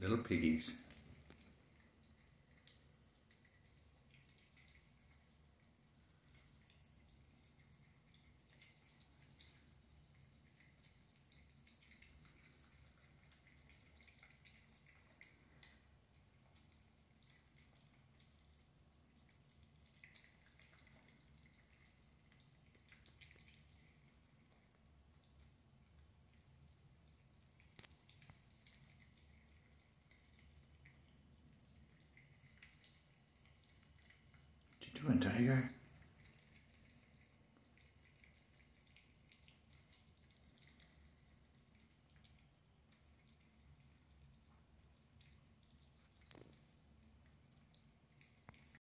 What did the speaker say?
little piggies. You doing, Tiger?